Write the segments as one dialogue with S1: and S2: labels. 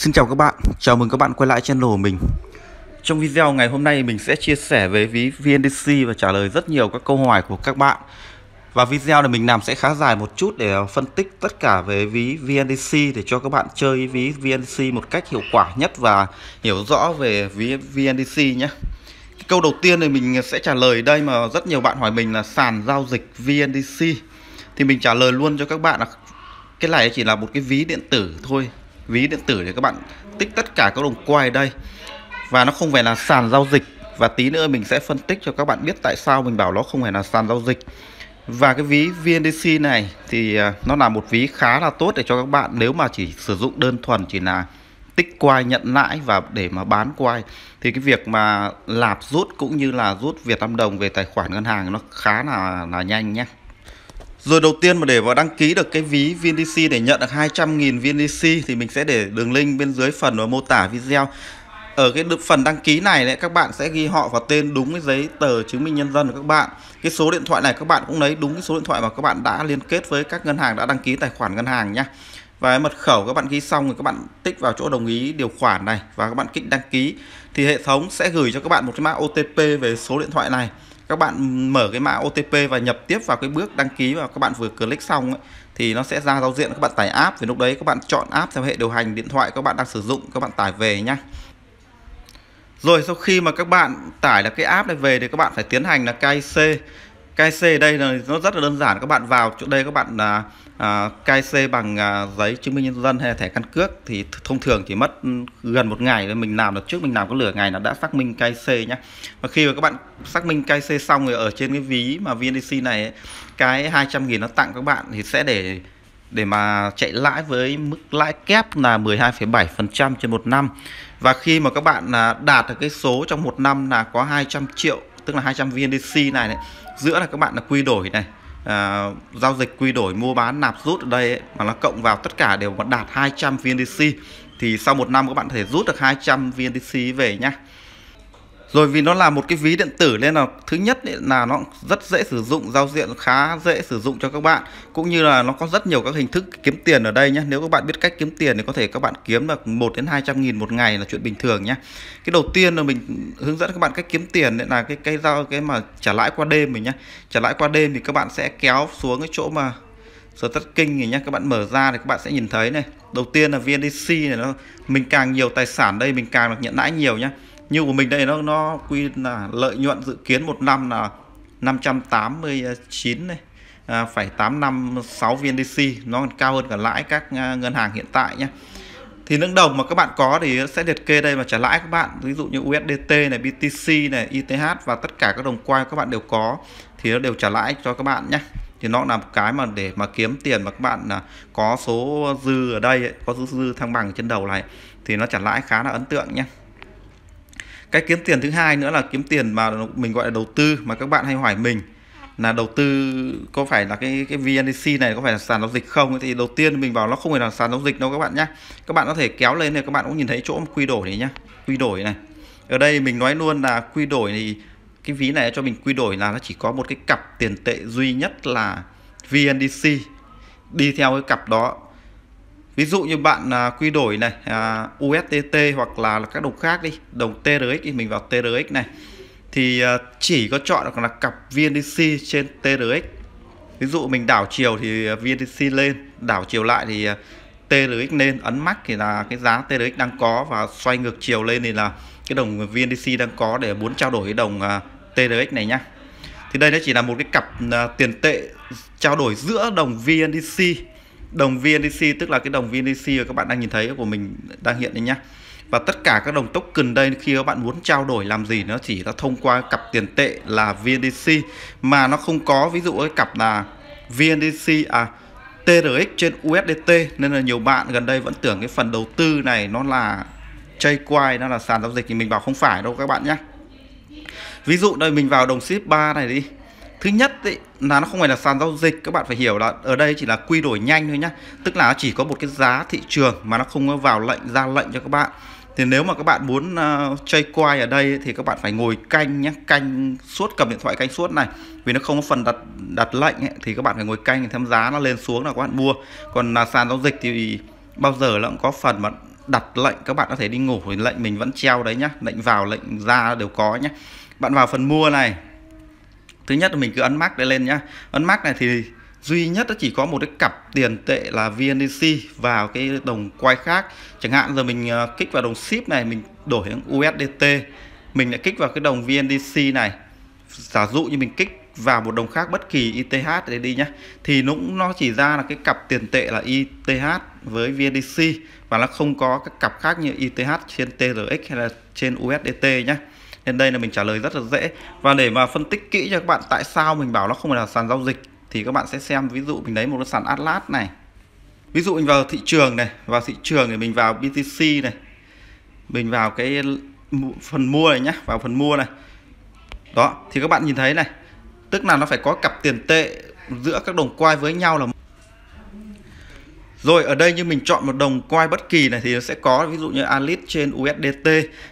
S1: Xin chào các bạn, chào mừng các bạn quay lại channel của mình. Trong video ngày hôm nay mình sẽ chia sẻ về ví VNDC và trả lời rất nhiều các câu hỏi của các bạn. Và video này mình làm sẽ khá dài một chút để ờ, phân tích tất cả về ví VNDC để cho các bạn chơi ví VNDC một cách hiệu quả nhất và hiểu rõ về ví VNDC nhé. Cái Câu đầu tiên này mình sẽ trả lời đây mà rất nhiều bạn hỏi mình là sàn giao dịch VNDC Thì mình trả lời luôn cho các bạn là cái này chỉ là một cái ví điện tử thôi ví điện tử để các bạn tích tất cả các đồng quay đây. Và nó không phải là sàn giao dịch. Và tí nữa mình sẽ phân tích cho các bạn biết tại sao mình bảo nó không phải là sàn giao dịch. Và cái ví VNDC này thì à, nó là một ví khá là tốt để cho các bạn nếu mà chỉ sử dụng đơn thuần, chỉ là tích quay, nhận lãi và để mà bán quay. Thì cái việc mà lạp rút cũng như là rút Việt Nam đồng về tài khoản ngân hàng nó khá là là nhanh nhé rồi đầu tiên mà để vào đăng ký được cái ví VNDC để nhận được 200.000 VNDC thì mình sẽ để đường link bên dưới phần và mô tả video. Ở cái phần đăng ký này đấy, các bạn sẽ ghi họ và tên đúng cái giấy tờ chứng minh nhân dân của các bạn. Cái số điện thoại này các bạn cũng lấy đúng cái số điện thoại mà các bạn đã liên kết với các ngân hàng đã đăng ký tài khoản ngân hàng nhé. Và mật khẩu các bạn ghi xong rồi các bạn tích vào chỗ đồng ý điều khoản này và các bạn kích đăng ký thì hệ thống sẽ gửi cho các bạn một cái mã OTP về số điện thoại này các bạn mở cái mã OTP và nhập tiếp vào cái bước đăng ký và các bạn vừa click xong ấy, thì nó sẽ ra giao diện các bạn tải app. Thì lúc đấy các bạn chọn app theo hệ điều hành điện thoại các bạn đang sử dụng các bạn tải về nhá. Rồi sau khi mà các bạn tải được cái app này về thì các bạn phải tiến hành là KIC KC đây là nó rất là đơn giản. Các bạn vào chỗ đây các bạn là à, à KC bằng à, giấy chứng minh nhân dân hay là thẻ căn cước thì thông thường chỉ mất ừ, gần một ngày để mình làm được trước mình làm có lửa ngày là đã xác minh KC nhé và khi mà các bạn xác minh KC xong rồi ở trên cái ví mà VNDC này ấy, cái 200 nghìn nó tặng các bạn thì sẽ để để mà chạy lãi với mức lãi kép là 12,7% trên một năm. Và khi mà các bạn à, đạt được cái số trong một năm là có 200 triệu tức là 200 VNDC này, này giữa là các bạn là quy đổi này à, giao dịch quy đổi mua bán nạp rút ở đây ấy, mà nó cộng vào tất cả đều đạt 200 VNDC thì sau một năm các bạn có thể rút được 200 VNDC về nhá rồi vì nó là một cái ví điện tử nên là thứ nhất là nó rất dễ sử dụng, giao diện khá dễ sử dụng cho các bạn. Cũng như là nó có rất nhiều các hình thức kiếm tiền ở đây nhé nếu các bạn biết cách kiếm tiền thì có thể các bạn kiếm được 1 đến 200 nghìn một ngày là chuyện bình thường nhé cái đầu tiên là mình hướng dẫn các bạn cách kiếm tiền là cái cái giao, cái mà trả lãi qua đêm mình nhé trả lãi qua đêm thì các bạn sẽ kéo xuống cái chỗ mà sở tất kinh này nhé các bạn mở ra thì các bạn sẽ nhìn thấy này. Đầu tiên là VNDC này, nó, mình càng nhiều tài sản đây, mình càng được nhận lãi nhiều nhé như của mình đây nó nó quy là lợi nhuận dự kiến một năm là 589 này à, phải 856 VNDC nó còn cao hơn cả lãi các à, ngân hàng hiện tại nhé thì những đồng mà các bạn có thì sẽ liệt kê đây mà trả lãi các bạn. Ví dụ như USDT này BTC này ETH và tất cả các đồng quay các bạn đều có thì nó đều trả lãi cho các bạn nhé thì nó là một cái mà để mà kiếm tiền mà các bạn là có số dư ở đây ấy, có số dư thăng bằng trên đầu này thì nó trả lãi khá là ấn tượng nhé cái kiếm tiền thứ hai nữa là kiếm tiền mà mình gọi là đầu tư, mà các bạn hay hỏi mình là đầu tư có phải là cái cái VNDC này có phải là sàn giao dịch không? Thì đầu tiên mình bảo nó không phải là sàn giao dịch đâu các bạn nhé các bạn có thể kéo lên này, các bạn cũng nhìn thấy chỗ quy đổi này nhá. Quy đổi này. Ở đây mình nói luôn là quy đổi thì cái ví này cho mình quy đổi là nó chỉ có một cái cặp tiền tệ duy nhất là VNDC đi theo cái cặp đó ví dụ như bạn à, quy đổi này à, USDT hoặc là các đồng khác đi đồng TRX thì mình vào TRX này. Thì à, chỉ có chọn được là cặp VNDC trên TRX ví dụ mình đảo chiều thì VNDC lên đảo chiều lại thì à, TRX lên ấn mắc thì là cái giá TRX đang có và xoay ngược chiều lên thì là cái đồng VNDC đang có để muốn trao đổi cái đồng à, TRX này nhá. Thì đây nó chỉ là một cái cặp à, tiền tệ trao đổi giữa đồng VNDC đồng VNDC tức là cái đồng VNDC mà các bạn đang nhìn thấy của mình đang hiện đây nhá. Và tất cả các đồng token đây khi các bạn muốn trao đổi làm gì nó chỉ là thông qua cặp tiền tệ là VNDC mà nó không có, ví dụ cái cặp là VNDC à TRX trên USDT nên là nhiều bạn gần đây vẫn tưởng cái phần đầu tư này nó là chơi quay nó là sàn giao dịch thì mình bảo không phải đâu các bạn nhé ví dụ đây, mình vào đồng ship 3 này đi thứ nhất ý, là nó không phải là sàn giao dịch các bạn phải hiểu là ở đây chỉ là quy đổi nhanh thôi nhá. Tức là nó chỉ có một cái giá thị trường mà nó không có vào lệnh ra lệnh cho các bạn. Thì nếu mà các bạn muốn uh, chơi quay ở đây thì các bạn phải ngồi canh nhé canh suốt cầm điện thoại canh suốt này. Vì nó không có phần đặt đặt lệnh ấy, thì các bạn phải ngồi canh thêm giá nó lên xuống là các bạn mua. Còn là sàn giao dịch thì bao giờ nó cũng có phần mà đặt lệnh các bạn có thể đi ngủ lệnh mình vẫn treo đấy nhá. Lệnh vào lệnh ra đều có nhá. Bạn vào phần mua này thứ nhất là mình cứ ấn mắc đây lên nhá. Ấn mắc này thì duy nhất nó chỉ có một cái cặp tiền tệ là VNDC vào cái đồng quay khác. Chẳng hạn giờ mình ờ, kích vào đồng ship này, mình đổi sang USDT mình lại kích vào cái đồng VNDC này. Giả dụ như mình kích vào một đồng khác bất kỳ ITH để đi nhá, thì nó cũng nó chỉ ra là cái cặp tiền tệ là ITH với VNDC và nó không có các cặp khác như ITH trên TRX hay là trên USDT nhá nên đây là mình trả lời rất là dễ. Và để mà phân tích kỹ cho các bạn tại sao mình bảo nó không phải là sàn giao dịch, thì các bạn sẽ xem ví dụ mình lấy một cái sàn Atlas này. Ví dụ mình vào thị trường này, vào thị trường thì mình vào BTC này. Mình vào cái phần mua này nhá, vào phần mua này. Đó, thì các bạn nhìn thấy này, tức là nó phải có cặp tiền tệ giữa các đồng quay với nhau là rồi, ở đây như mình chọn một đồng quay bất kỳ này thì nó sẽ có ví dụ như Alit trên USDT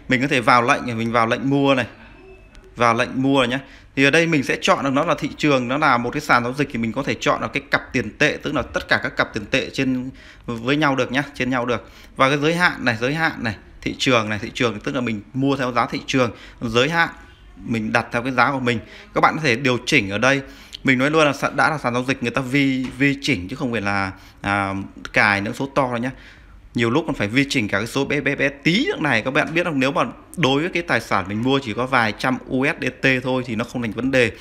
S1: mình có thể vào lệnh này, mình vào lệnh mua này. Vào lệnh mua nhé thì ở đây mình sẽ chọn được nó là thị trường, nó là một cái sàn giao dịch thì mình có thể chọn là cái cặp tiền tệ, tức là tất cả các cặp tiền tệ trên, với nhau được nhá, trên nhau được. Và cái giới hạn này, giới hạn này, thị trường này, thị trường, tức là mình mua theo giá thị trường. Giới hạn, mình đặt theo cái giá của mình. Các bạn có thể điều chỉnh ở đây mình nói luôn là đã là sàn giao dịch người ta vi vi chỉnh chứ không phải là à, cài những số to đâu nhá. nhiều lúc còn phải vi chỉnh cả cái số bé bé bé tí nước này. Các bạn biết không? Nếu mà đối với cái tài sản mình mua chỉ có vài trăm USDT thôi thì nó không thành vấn đề.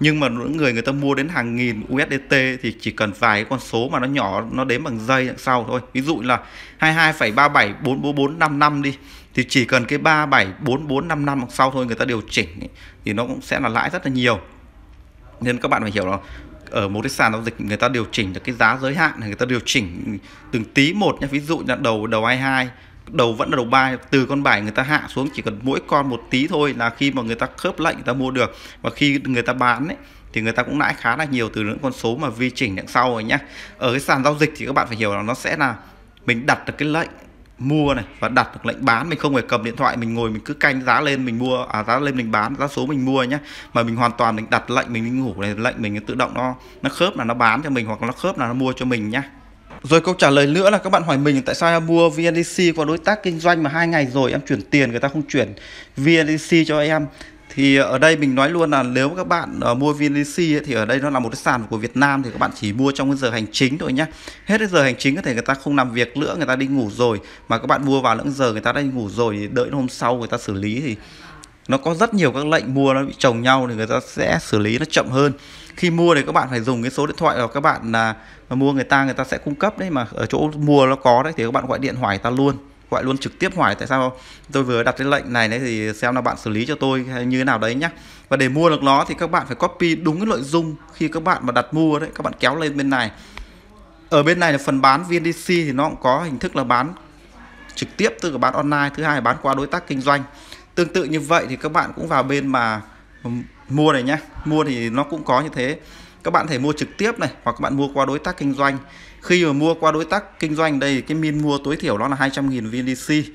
S1: Nhưng mà những người người ta mua đến hàng nghìn USDT thì chỉ cần vài cái con số mà nó nhỏ nó đếm bằng giây đằng sau thôi. Ví dụ là 22,374455 đi thì chỉ cần cái 374455 đằng sau thôi người ta điều chỉnh thì nó cũng sẽ là lãi rất là nhiều nên các bạn phải hiểu là ở một cái sàn giao dịch người ta điều chỉnh được cái giá giới hạn này người ta điều chỉnh từng tí một nhé ví dụ như đầu đầu 22 đầu vẫn là đầu ba, từ con bài người ta hạ xuống chỉ cần mỗi con một tí thôi là khi mà người ta khớp lệnh người ta mua được. Và khi người ta bán ấy, thì người ta cũng lãi khá là nhiều từ những con số mà vi chỉnh đằng sau rồi nhá. Ở cái sàn giao dịch thì các bạn phải hiểu là nó sẽ là mình đặt được cái lệnh mua này và đặt được lệnh bán, mình không phải cầm điện thoại, mình ngồi mình cứ canh giá lên, mình mua à giá lên mình bán, giá số mình mua nhá. Mà mình hoàn toàn mình đặt lệnh, mình ngủ này, lệnh mình tự động nó nó khớp là nó bán cho mình hoặc nó khớp là nó mua cho mình nhá. Rồi câu trả lời nữa là các bạn hỏi mình tại sao em mua VNDC qua đối tác kinh doanh mà hai ngày rồi em chuyển tiền, người ta không chuyển VNDC cho em? Thì ở đây mình nói luôn là nếu các bạn uh, mua VNDC ấy, thì ở đây nó là một cái sàn của Việt Nam thì các bạn chỉ mua trong cái giờ hành chính thôi nhé hết cái giờ hành chính có thể người ta không làm việc nữa người ta đi ngủ rồi. Mà các bạn mua vào những giờ người ta đã đi ngủ rồi thì đợi hôm sau người ta xử lý thì nó có rất nhiều các lệnh mua nó bị chồng nhau thì người ta sẽ xử lý nó chậm hơn. Khi mua thì các bạn phải dùng cái số điện thoại của các bạn là mua người ta người ta sẽ cung cấp đấy. Mà ở chỗ mua nó có đấy thì các bạn gọi điện hỏi ta luôn gọi luôn trực tiếp hỏi tại sao tôi vừa đặt cái lệnh này đấy thì xem là bạn xử lý cho tôi hay như thế nào đấy nhá. Và để mua được nó thì các bạn phải copy đúng cái nội dung khi các bạn mà đặt mua đấy, các bạn kéo lên bên này. Ở bên này là phần bán VNDC thì nó cũng có hình thức là bán trực tiếp, tức là bán online. Thứ hai là bán qua đối tác kinh doanh. Tương tự như vậy thì các bạn cũng vào bên mà mua này nhá. Mua thì nó cũng có như thế. Các bạn thể mua trực tiếp này, hoặc các bạn mua qua đối tác kinh doanh khi mà mua qua đối tác kinh doanh đây cái min mua tối thiểu nó là 200.000 VNDC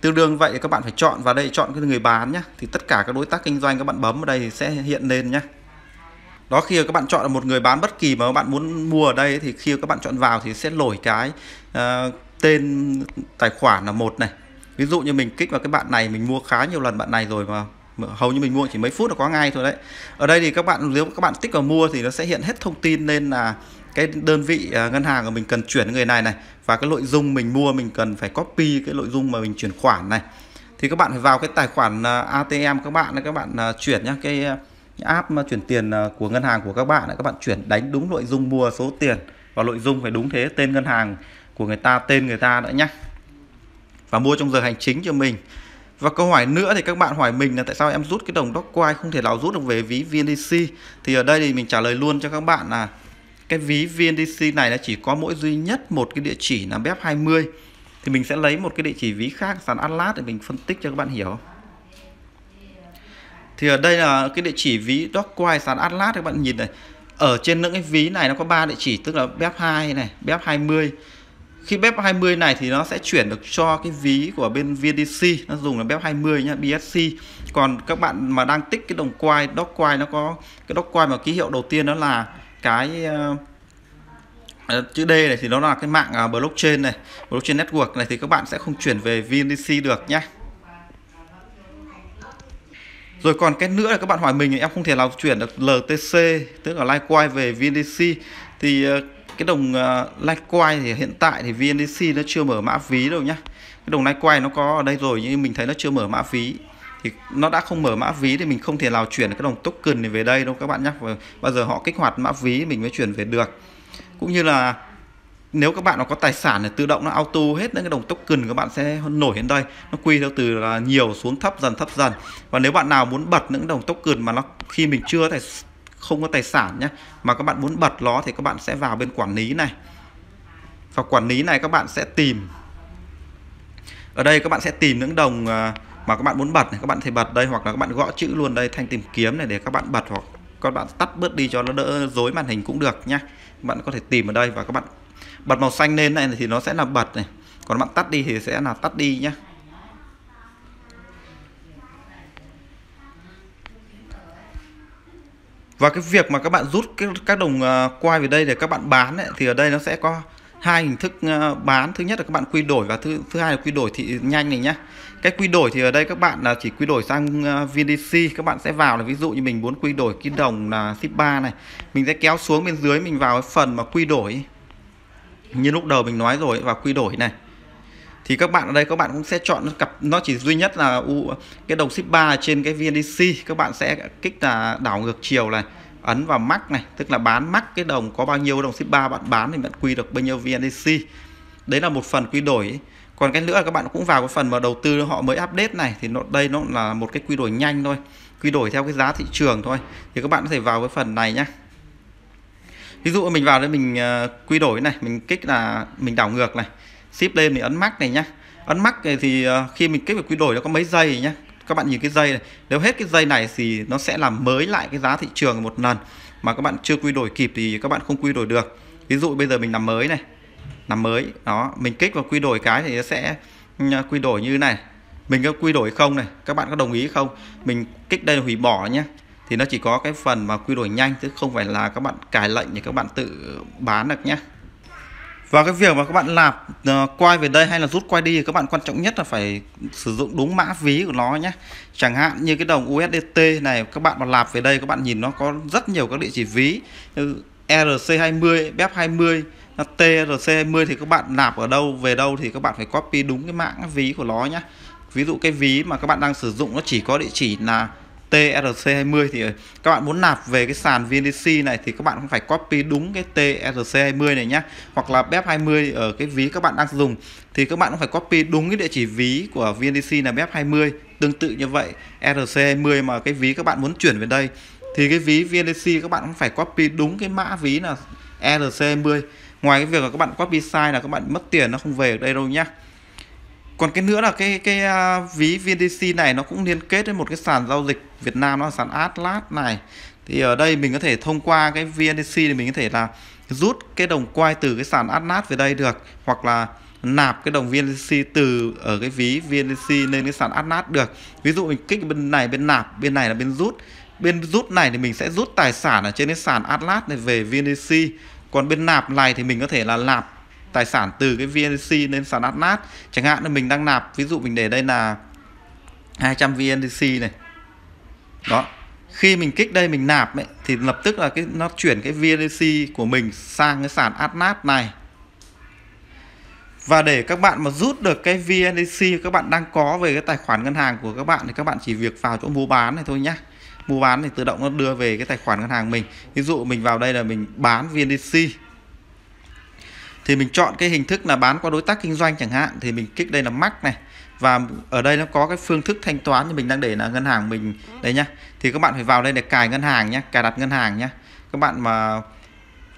S1: tương đương vậy các bạn phải chọn vào đây chọn cái người bán nhé thì tất cả các đối tác kinh doanh các bạn bấm vào đây thì sẽ hiện lên nhé đó khi các bạn chọn một người bán bất kỳ mà các bạn muốn mua ở đây thì khi các bạn chọn vào thì sẽ nổi cái uh, tên tài khoản là một này. Ví dụ như mình kích vào cái bạn này mình mua khá nhiều lần bạn này rồi mà hầu như mình mua chỉ mấy phút là có ngay thôi đấy. Ở đây thì các bạn nếu các bạn tích vào mua thì nó sẽ hiện hết thông tin lên là cái đơn vị à, ngân hàng của mình cần chuyển người này này và cái nội dung mình mua, mình cần phải copy cái nội dung mà mình chuyển khoản này. Thì các bạn phải vào cái tài khoản à, ATM các bạn các bạn à, chuyển nhá, cái app mà chuyển tiền của ngân hàng của các bạn các bạn chuyển đánh đúng nội dung mua số tiền và nội dung phải đúng thế, tên ngân hàng của người ta, tên người ta nữa nhé và mua trong giờ hành chính cho mình. Và câu hỏi nữa thì các bạn hỏi mình là tại sao em rút cái đồng Dogecoin không thể nào rút được về ví VNDC thì ở đây thì mình trả lời luôn cho các bạn là cái ví VNDC này nó chỉ có mỗi duy nhất một cái địa chỉ là BEP20 thì mình sẽ lấy một cái địa chỉ ví khác sàn Atlas để mình phân tích cho các bạn hiểu. Thì ở đây là cái địa chỉ ví Dogecoin sàn Atlas, các bạn nhìn này. Ở trên những cái ví này nó có ba địa chỉ, tức là BEP2 này BEP20 khi BEP 20 này thì nó sẽ chuyển được cho cái ví của bên VDC nó dùng là BEP 20 nhá BSC còn các bạn mà đang tích cái đồng quai Dogecoin nó có, cái Dogecoin mà ký hiệu đầu tiên đó là cái uh, chữ D này thì nó là cái mạng ờ, blockchain này blockchain network này thì các bạn sẽ không chuyển về VNDC được nhé rồi còn cái nữa là các bạn hỏi mình em không thể nào chuyển được LTC tức là Litecoin về VNDC thì cái đồng uh, Litecoin thì hiện tại thì VNDC nó chưa mở mã ví đâu nhá. Cái đồng Litecoin nó có ở đây rồi nhưng mình thấy nó chưa mở mã ví thì nó đã không mở mã ví thì mình không thể nào chuyển cái đồng token này về đây đâu các bạn nhé bao giờ họ kích hoạt mã ví mình mới chuyển về được. Cũng như là nếu các bạn nó có tài sản thì tự động nó auto hết những cái đồng token các bạn sẽ nổi đến đây. Nó quy theo từ là nhiều xuống thấp dần thấp dần. Và nếu bạn nào muốn bật những đồng token mà nó khi mình chưa tài không có tài sản nhé mà các bạn muốn bật nó thì các bạn sẽ vào bên quản lý này. Và quản lý này các bạn sẽ tìm. Ở đây các bạn sẽ tìm những đồng uh, mà các bạn muốn bật này các bạn thể bật đây hoặc là các bạn gõ chữ luôn đây thanh tìm kiếm này để các bạn bật hoặc các bạn tắt bớt đi cho nó đỡ dối màn hình cũng được nhá. Bạn có thể tìm ở đây và các bạn bật màu xanh lên này thì nó sẽ là bật này. Còn bạn tắt đi thì sẽ là tắt đi nhé và cái việc mà các bạn rút cái, các đồng uh, quay về đây để các bạn bán ấy, thì ở đây nó sẽ có hai hình thức ờ, bán. Thứ nhất là các bạn quy đổi và thứ thứ hai là quy đổi thị nhanh này nhá. Cái quy đổi thì ở đây các bạn là chỉ quy đổi sang ờ, VDC các bạn sẽ vào là ví dụ như mình muốn quy đổi cái đồng là ship 3 này, mình sẽ kéo xuống bên dưới, mình vào cái phần mà quy đổi. Như lúc đầu mình nói rồi và quy đổi này. Thì các bạn ở đây, các bạn cũng sẽ chọn cặp, nó chỉ duy nhất là u, cái đồng ship 3 trên cái VNDC các bạn sẽ kích là đảo ngược chiều này ấn vào mắc này tức là bán mắc cái đồng có bao nhiêu đồng ship 3 bạn bán thì bạn quy được bao nhiêu VNDC đấy là một phần quy đổi còn cái nữa là các bạn cũng vào cái phần mà đầu tư họ mới update này thì nó đây nó là một cái quy đổi nhanh thôi quy đổi theo cái giá thị trường thôi. Thì các bạn có thể vào cái phần này nhé ví dụ mình vào đây mình uh, quy đổi này mình kích là mình đảo ngược này. Ship lên mình ấn mắc này nhá. Ấn mắc này thì uh, khi mình kích vào quy đổi nó có mấy giây nhá các bạn nhìn cái dây này, nếu hết cái dây này thì nó sẽ làm mới lại cái giá thị trường một lần. Mà các bạn chưa quy đổi kịp thì các bạn không quy đổi được. Ví dụ bây giờ mình làm mới này, làm mới, đó, mình kích vào quy đổi cái thì nó sẽ ừ, quy đổi như này. Mình có quy đổi không này? Các bạn có đồng ý không? Mình kích đây là hủy bỏ nhé thì nó chỉ có cái phần mà quy đổi nhanh chứ không phải là các bạn cài lệnh để các bạn tự bán được nhé và cái việc mà các bạn lạp uh, ờ, quay về đây hay là rút quay đi thì các bạn quan trọng nhất là phải sử dụng đúng mã ví của nó nhé. Chẳng hạn như cái đồng USDT này các bạn mà lạp về đây các bạn nhìn nó có rất nhiều các địa chỉ ví như ERC20 BEP20 TRC20 thì các bạn nạp ở đâu về đâu thì các bạn phải copy đúng cái mã ví của nó nhé. Ví dụ cái ví mà các bạn đang sử dụng nó chỉ có địa chỉ là TRC20 thì ờ, các bạn muốn nạp về cái sàn VNDC này thì các bạn cũng phải copy đúng cái TRC20 này nhé hoặc là BEP20 ở cái ví các bạn đang dùng thì các bạn cũng phải copy đúng cái địa chỉ ví của VNDC là BEP20 tương tự như vậy. RC20 mà cái ví các bạn muốn chuyển về đây thì cái ví VNDC các bạn cũng phải copy đúng cái mã ví là RC20 ngoài cái việc là các bạn copy sai là các bạn mất tiền, nó không về ở đây đâu nhá còn cái nữa là cái cái uh, ví VDC này nó cũng liên kết với một cái sàn giao dịch Việt Nam nó là sàn Atlas này. Thì ở đây mình có thể thông qua cái VNDC thì mình có thể là rút cái đồng quay từ cái sàn Atlas về đây được hoặc là nạp cái đồng VNDC từ ở cái ví VNDC lên cái sàn Atlas được. Ví dụ mình kích bên này bên nạp bên này là bên rút. Bên rút này thì mình sẽ rút tài sản ở trên cái sàn Atlas này về VNDC còn bên nạp này thì mình có thể là nạp tài sản từ cái VNDC lên sàn Atlas. Chẳng hạn là mình đang nạp ví dụ mình để đây là 200 VNDC này. Đó. Khi mình kích đây mình nạp ấy, thì lập tức là cái nó chuyển cái VNDC của mình sang cái sàn Atlas này. Và để các bạn mà rút được cái VNDC các bạn đang có về cái tài khoản ngân hàng của các bạn thì các bạn chỉ việc vào chỗ mua bán này thôi nhé mua bán thì tự động nó đưa về cái tài khoản ngân hàng mình. Ví dụ mình vào đây là mình bán VNDC thì mình chọn cái hình thức là bán qua đối tác kinh doanh chẳng hạn, thì mình kích đây là mắc này. Và ở đây nó có cái phương thức thanh toán như mình đang để là ngân hàng mình đấy nhá. Thì các bạn phải vào đây để cài ngân hàng nhé cài đặt ngân hàng nhé các bạn mà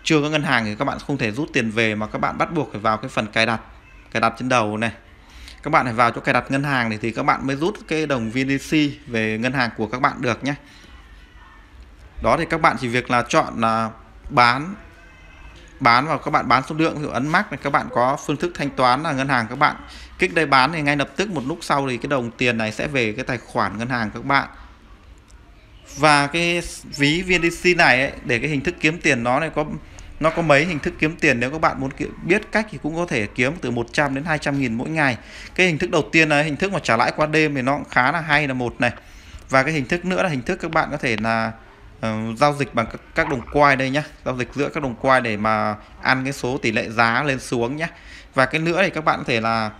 S1: chưa có ngân hàng thì các bạn không thể rút tiền về mà các bạn bắt buộc phải vào cái phần cài đặt cài đặt trên đầu này. Các bạn phải vào chỗ cài đặt ngân hàng này thì các bạn mới rút cái đồng vdc về ngân hàng của các bạn được nhé đó thì các bạn chỉ việc là chọn là bán bán và các bạn bán số lượng ví dụ ấn mắc này các bạn có phương thức thanh toán là ngân hàng các bạn kích đây bán thì ngay lập tức một lúc sau thì cái đồng tiền này sẽ về cái tài khoản ngân hàng các bạn. Và cái ví VNDC này ấy, để cái hình thức kiếm tiền nó này có nó có mấy hình thức kiếm tiền nếu các bạn muốn biết cách thì cũng có thể kiếm từ 100 đến 200 nghìn mỗi ngày. Cái hình thức đầu tiên là hình thức mà trả lãi qua đêm thì nó cũng khá là hay là một này. Và cái hình thức nữa là hình thức các bạn có thể là uh, giao dịch bằng các đồng quay đây nhá. Giao dịch giữa các đồng quay để mà ăn cái số tỷ lệ giá lên xuống nhá. Và cái nữa thì các bạn có thể là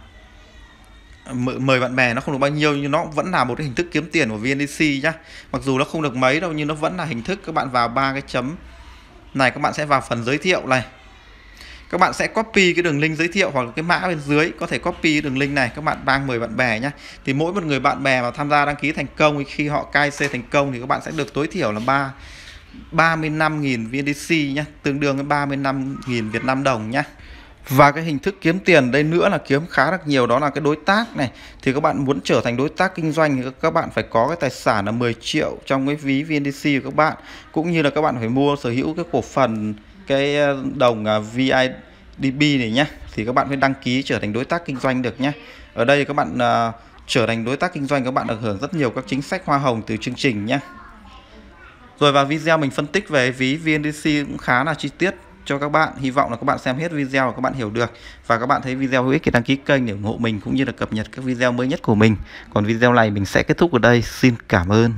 S1: mời bạn bè nó không được bao nhiêu nhưng nó vẫn là một cái hình thức kiếm tiền của VNDC nhá. Mặc dù nó không được mấy đâu nhưng nó vẫn là hình thức các bạn vào ba cái chấm này các bạn sẽ vào phần giới thiệu này các bạn sẽ copy cái đường link giới thiệu hoặc là cái mã bên dưới, có thể copy đường link này. Các bạn mang mời bạn bè nhé thì mỗi một người bạn bè mà tham gia đăng ký thành công, khi họ kyc thành công thì các bạn sẽ được tối thiểu là 3 35.000 VNDC nhé tương đương với 35.000 Việt Nam đồng nhé và cái hình thức kiếm tiền đây nữa là kiếm khá là nhiều, đó là cái đối tác này. Thì các bạn muốn trở thành đối tác kinh doanh thì các bạn phải có cái tài sản là 10 triệu trong cái ví VNDC của các bạn. Cũng như là các bạn phải mua sở hữu cái cổ phần cái ờ, đồng ờ, VIDB này nhé thì các bạn phải đăng ký trở thành đối tác kinh doanh được nhé ở đây các bạn uh, trở thành đối tác kinh doanh các bạn được hưởng rất nhiều các chính sách hoa hồng từ chương trình nhé rồi vào video mình phân tích về ví VNDC cũng khá là chi tiết cho các bạn. Hy vọng là các bạn xem hết video và các bạn hiểu được. Và các bạn thấy video hữu ích thì đăng ký kênh để ủng hộ mình cũng như là cập nhật các video mới nhất của mình. Còn video này mình sẽ kết thúc ở đây. Xin cảm ơn.